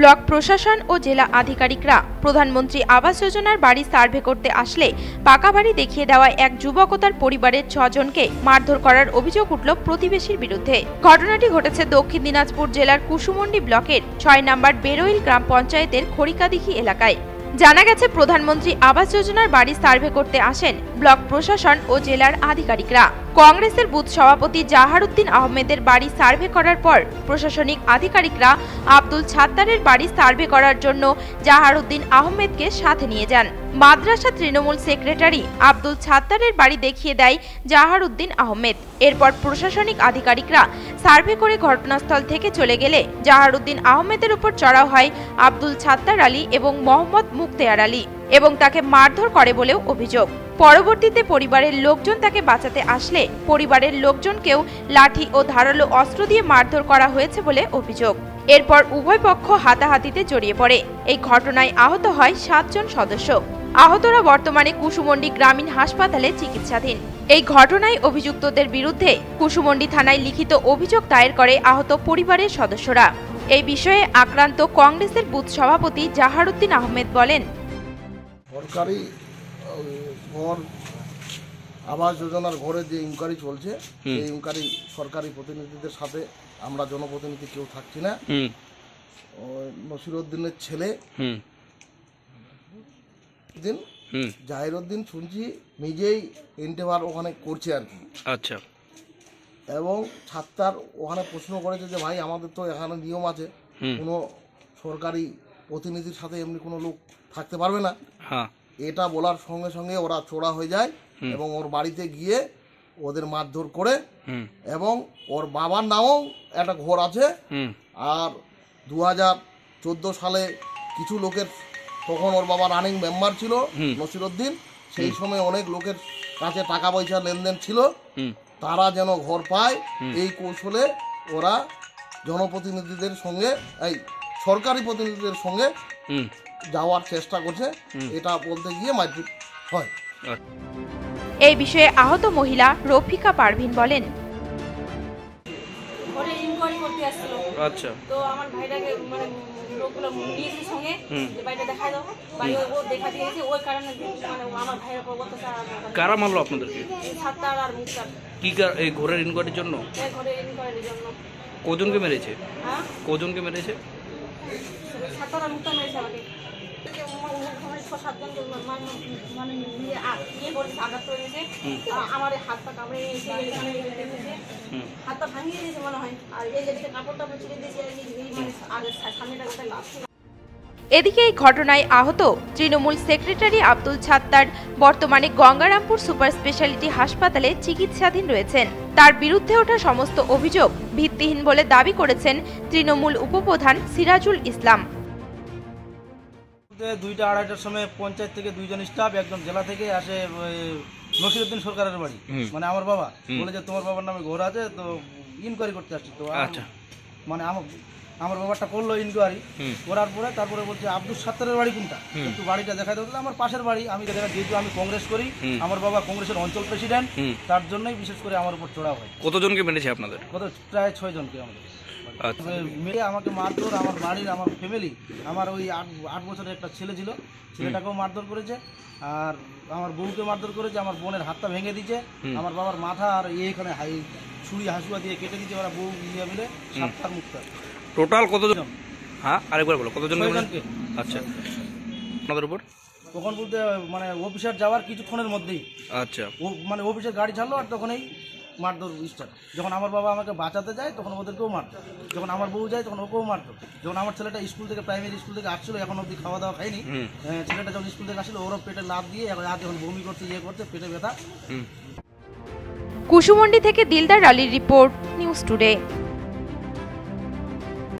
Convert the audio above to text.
Block প্রশাসন ও জেলা আধিকারিকরা। প্রধানমন্ত্রী আবাস যোজনার বাড়ি সার্ভে করতে আসলে পাকা বাড়ি দেখিয়ে দেওয়া এক যুবক ও তার পরিবারের ছজনকে মারধর করার অভিযোগ উঠল প্রতিবেশীর বিরুদ্ধে। ঘটনাটি ঘটেছে দক্ষিণ দিনাজপুর জেলার কুসুমন্ডি ব্লকের ছয় নম্বর বেরোইল গ্রাম পঞ্চায়েতের খড়িকাদিঘি এলাকায়। জানা গেছে, প্রধানমন্ত্রী আবাস যোজনার বাড়ি সার্ভে করতে আসেন ব্লক প্রশাসন ও জেলার আধিকারিকরা। কংগ্রেসের বুথ সভাপতি জাহারুদ্দিন আহমেদের বাড়ি সার্ভে করার পর প্রশাসনিক আধিকারিকরা আব্দুল ছাত্তারের বাড়ি সার্ভে করার জন্য জাহারুদ্দিন আহমেদকে সাথে নিয়ে যান। মাদ্রাসা তৃণমূল সেক্রেটারি আব্দুল ছাত্তারের বাড়ি দেখিয়ে দেয় জাহারুদ্দিন আহমেদ। এরপর প্রশাসনিক আধিকারিকরা সার্ভে করে ঘটনাস্থল থেকে চলে গেলে জাহারুদ্দিন আহমেদের উপর চড়াও হয় আব্দুল ছাত্তার আলী এবং মোহাম্মদ মুক্তেয়ার আলী। এবং তাকে মারধর করে বলেও অভিযোগ। পরবর্তীতে পরিবারের লোকজন তাকে বাঁচাতে আসলে পরিবারের লোকজনকেও লাঠি ও ধারালো অস্ত্র দিয়ে মারধর করা হয়েছে বলে অভিযোগ। এরপর উভয় পক্ষ হাতাহাতিতে জড়িয়ে পড়ে। এই ঘটনায় আহত হয় সাতজন সদস্য। আহতরা বর্তমানে কুসুমন্ডি গ্রামীণ হাসপাতালে চিকিৎসাধীন। এই ঘটনায় অভিযুক্তদের বিরুদ্ধে কুসুমন্ডি থানায় লিখিত অভিযোগ দায়ের করে আহত পরিবারের সদস্যরা। এই বিষয়ে আক্রান্ত কংগ্রেসের বুথ সভাপতি জাহারুদ্দিন আহমেদ বলেন সরকারি ঘর আবাস যোজনার ঘরে যে ইনকোয়ারি চলছে এই ইনকোয়ারি সরকারি প্রতিনিধিদের সাথে আমরা জনপ্রতিনিধি কেউ থাকছি না। নসিরুদ্দিনের ছেলে হুম। দিন হুম। জাহিরুদ্দিন শুনছি নিজেই ইন্টেভার ওখানে করছে আর কি। আচ্ছা। এবং ছাত্রার ওখানে প্রশ্ন করেছে যে ভাই আমাদের তো এখানে নিয়ম আছে। কোনো সরকারি প্রতিনিধির সাথে এমনি কোনো লোক থাকতে পারবে না। এটা বলার সঙ্গে সঙ্গে ওরা চোরা হয়ে যায় এবং ওর বাড়িতে গিয়ে ওদের মারধর করে এবং ওর বাবার নামও একটা ঘর আছে। আর দু হাজার চোদ্দ সালে কিছু লোকের তখন ওর বাবা রানিং মেম্বার ছিল। নসিরুদ্দিন। সেই সময় অনেক লোকের কাছে টাকা পয়সা লেনদেন ছিল। তারা যেন ঘর পায় এই কৌশলে ওরা জনপ্রতিনিধিদের সঙ্গে এই সরকারি প্রতিনিধিদের সঙ্গে যাওয়ার চেষ্টা করছে এটা বলতে গিয়ে মারপিট হয়। এই বিষয়ে আহত মহিলা রফিকা পারভিন বলেন। ঘরে ইনকোয়ারি করতে আসছিল। আচ্ছা। তো আমার ভাইটাকে মানে লোকগুলো নিয়েছে সঙ্গে। যে বাড়িটা দেখাই দাও বাড়ি ও ও দেখা দিয়েছে ওই কারণে মানে আমার ভাইয়ের উপর অত্যাচার কারা মারলো আপনাদেরকে? সাতটার আর মুক্তার কি কার- এই ঘোরের ইনকোয়ারির জন্য? এই ইনকোয়ারির জন্য। কজনকে মেরেছে? হ্যাঁ? কজনকে মেরেছে? সাতটার আর মুক্তার মেরেছে আমাকে। থেকে ও- ও ঘরে ছ সাতজনকে মানে মানে নিয়ে আ- ইয়ে আঘাত করে দিয়েছে আমার এই হাতটা কামড়ে এসে এখানে দিয়েছে হুম। হাতটা ভাঙিয়ে দিয়েছে মনে হয়। আর এই যে কাপড় টাপড় ছিঁড়ে দিয়েছে এই এই মানে আগে সামনেটা গোটা লাভ এদিকে এই ঘটনায় আহত তৃণমূল সেক্রেটারি আব্দুল ছাত্তার বর্তমানে গঙ্গারামপুর সুপার স্পেশালিটি হাসপাতালে চিকিৎসাধীন রয়েছেন। তার বিরুদ্ধে ওঠা সমস্ত অভিযোগ ভিত্তিহীন বলে দাবি করেছেন তৃণমূল উপপ্রধান সিরাজুল ইসলাম। দুইটা আড়াইটার সময় পঞ্চায়েত থেকে দুইজন স্টাফ একজন জেলা থেকে আসে নসিরুদ্দিন সরকারের বাড়ি। মানে আমার বাবা। বলে যে তোমার বাবার নামে ঘর আছে তো ইনকোয়ারি করতে আসছি। তো আচ্ছা। মানে আমার আমার বাবারটা করল ইনকোয়ারি করার পরে তারপরে বলছে আব্দুল সাত্তারের বাড়ি কোনটা? একটু বাড়িটা দাও তাহলে আমার পাশের বাড়ি। আমি দেখা যেহেতু আমি কংগ্রেস করি আমার বাবা কংগ্রেসের অঞ্চল প্রেসিডেন্ট তার জন্যই বিশেষ করে আমার উপর চড়া হয়। কতজনকে মেরেছে আপনাদের? কত প্রায় ছয় জনকে আমাদের। মেয়ে আমাকে মারধর আমার বাড়ির আমার ফ্যামিলি আমার ওই আট আট বছরের একটা ছেলে ছিল। ছেলেটাকেও মারধর করেছে আর আমার বউকে মারধর করেছে আমার বোনের হাতটা ভেঙে দিয়েছে আমার বাবার মাথা আর এখানে হাই ছুরি হাসুয়া দিয়ে কেটে দিয়েছে ওরা বউ ইয়ে মিলে সাতটার মুক্ত। টোটাল কতজন? হ্যাঁ আরেকবার বলো কতজন আচ্ছা। আপনাদের উপর? তখন বলতে মানে অফিসার যাওয়ার কিছুক্ষণের মধ্যেই। আচ্ছা। মানে অফিসের গাড়ি ছাড়লো আর তখনই মারধর স্টার্ট যখন আমার বাবা আমাকে বাঁচাতে যায় তখন ওদেরকেও মারত যখন আমার বউ যায় তখন ওকেও মারত যখন আমার ছেলেটা স্কুল থেকে প্রাইমারি স্কুল থেকে আসছিল এখন অব্দি খাওয়া দাওয়া খাইনি। ছেলেটা যখন স্কুল থেকে আসছিল ওরও পেটে লাভ দিয়ে এখন রাত যখন বমি করছে ইয়ে করছে পেটে ব্যথা। কুসুমন্ডি থেকে দিলদার আলীর রিপোর্ট নিউজ টুডে।